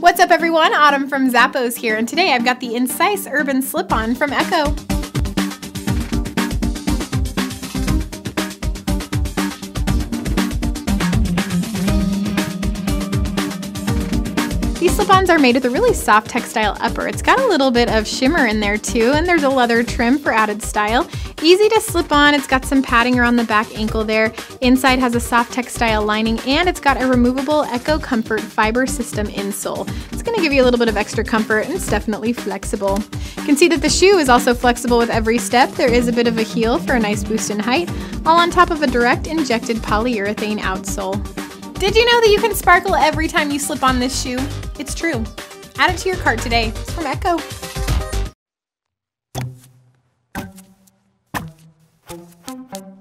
What's up everyone? Autumn from Zappos here, and today I've got the Incise Urban Slip-On from Ecco. These slip-ons are made with a really soft textile upper. It's got a little bit of shimmer in there too, and there's a leather trim for added style. Easy to slip on, it's got some padding around the back ankle there. Inside has a soft textile lining, and it's got a removable Ecco Comfort fiber system insole. It's gonna give you a little bit of extra comfort, and it's definitely flexible. You can see that the shoe is also flexible with every step. There is a bit of a heel for a nice boost in height, all on top of a direct injected polyurethane outsole. Did you know that you can sparkle every time you slip on this shoe? It's true. Add it to your cart today. It's from Ecco. Thank you.